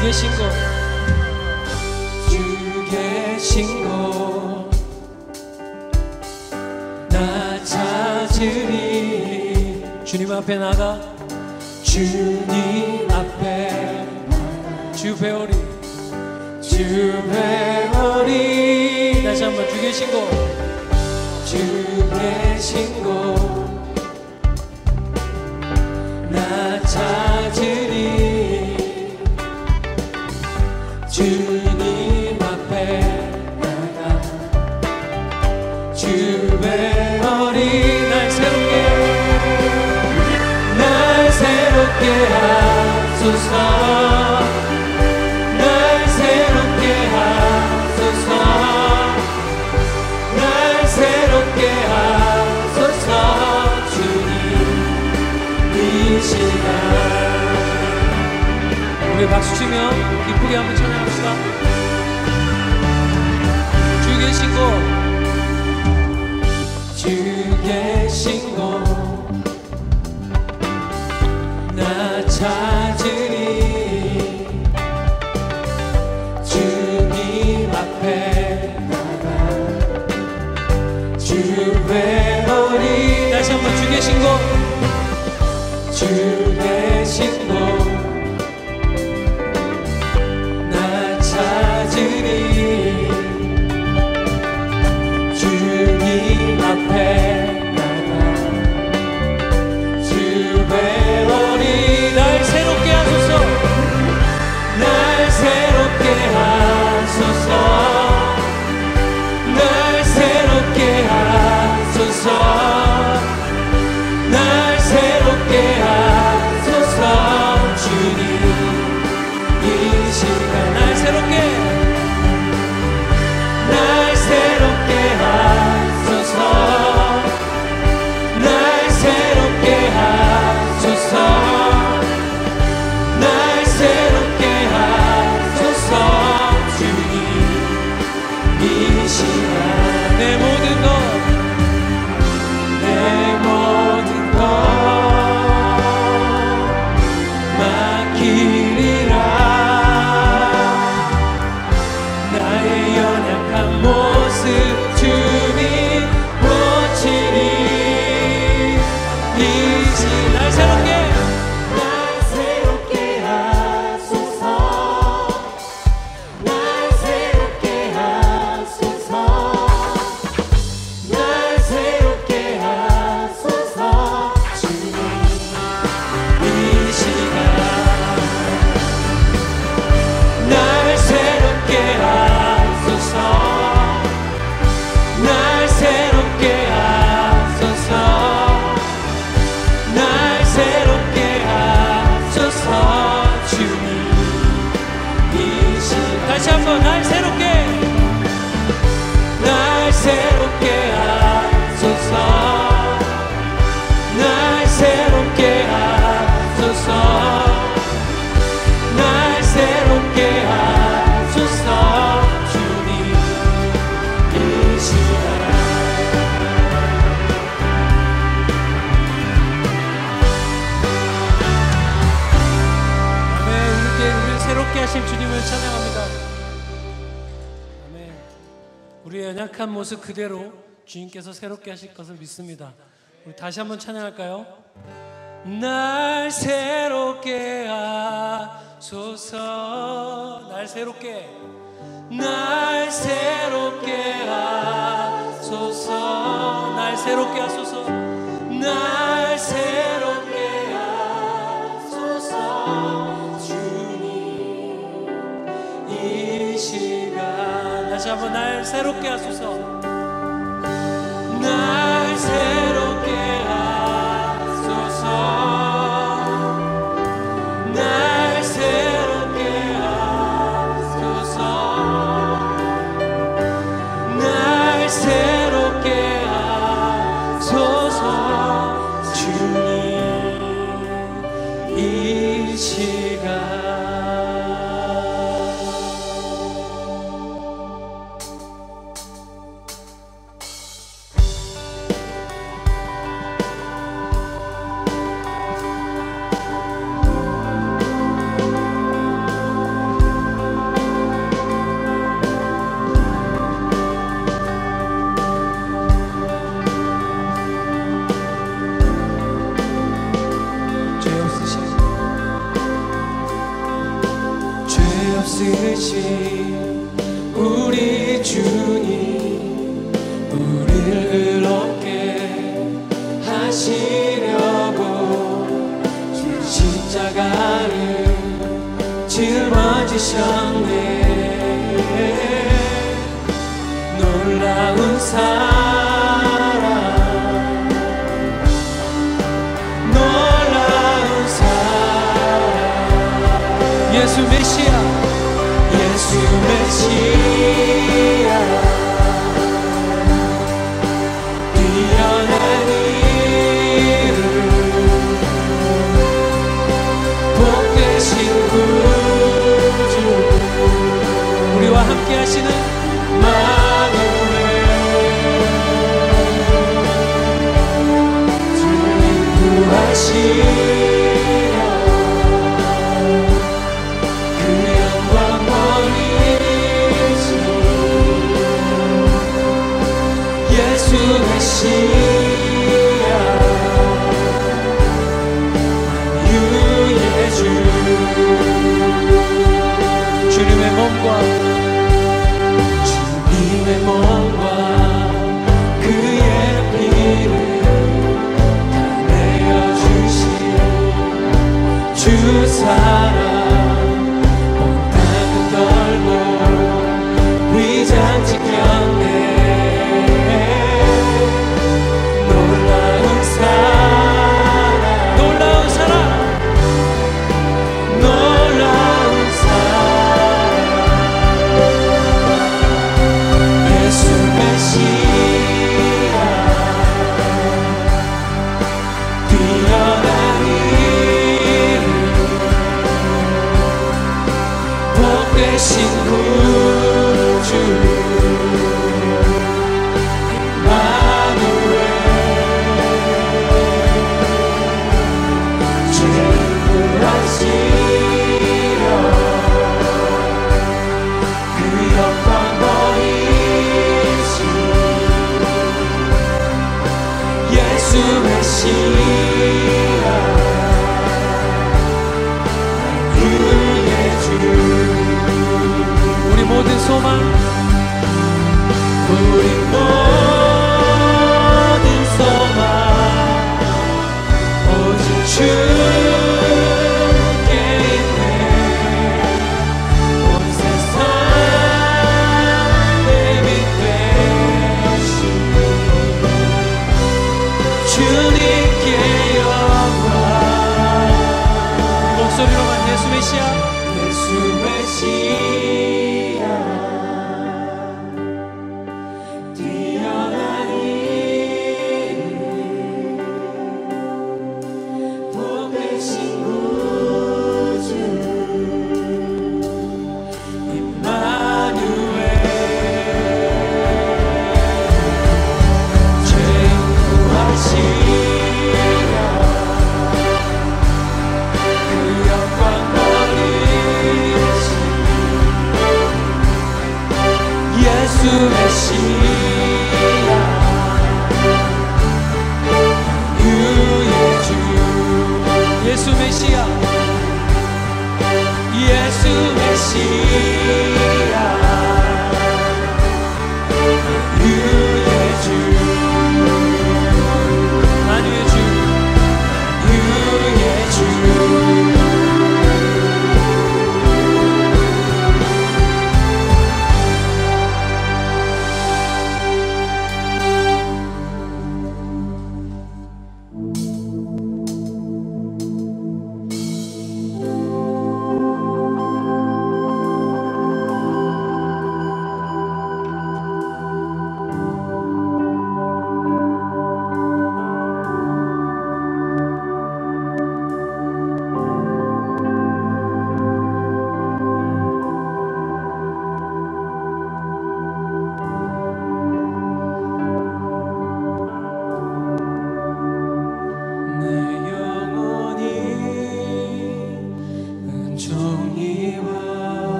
주 계신 곳. 주 계신 곳. 나 찾으리. 주님 앞에 나가. 주님 앞에 주 배우리. 주 배우리. 다시 한번 주 계신 곳. 주 계신 곳. 나 찾 주 배우리 날 새롭게 날 새롭게 하소서. 날 새롭게 하소서. 날 새롭게 하소서. 주님 이 시간. 우리 박수 치며 기쁘게 한번 찬양합시다. 주 계신 곳 연약한 모습 그대로 주님께서 새롭게 하실 것을 믿습니다. 다시 한번 찬양할까요? 날 새롭게 하소서. 날 새롭게. 날 새롭게 하소서. 날 새롭게 하소서 한번 날 새롭게 하소서. 날 수 대신 모든 소망 우리 모든 소망 오직 주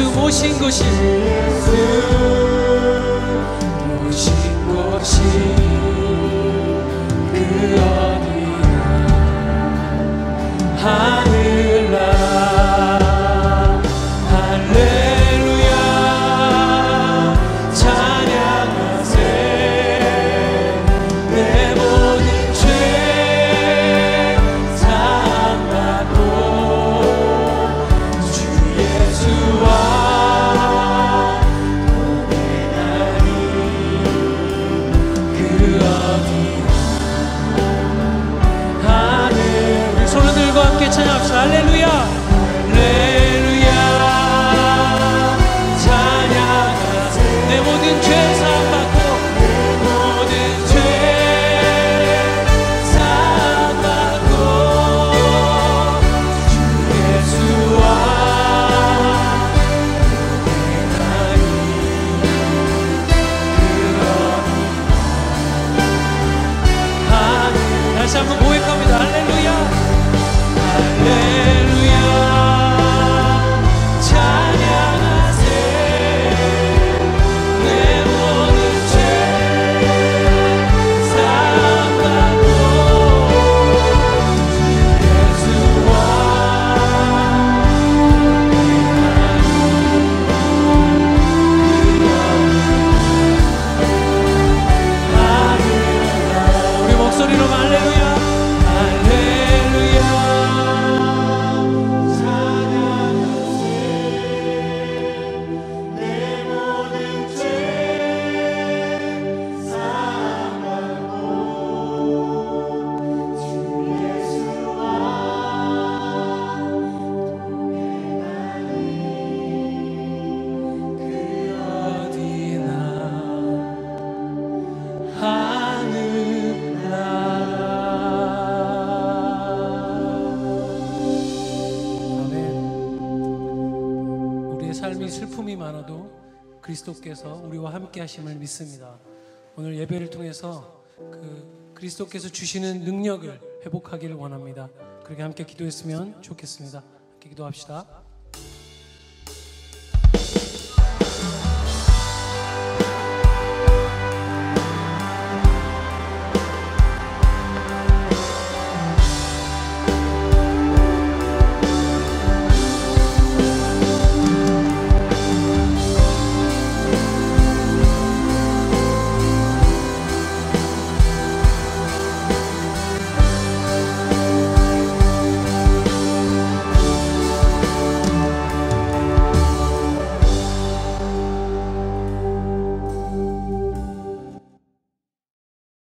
예수 모신 곳이 모신 곳이 그 어디나 슬픔이 많아도 그리스도께서 우리와 함께 하심을 믿습니다. 오늘 예배를 통해서 그 그리스도께서 주시는 능력을 회복하기를 원합니다. 그렇게 함께 기도했으면 좋겠습니다. 함께 기도합시다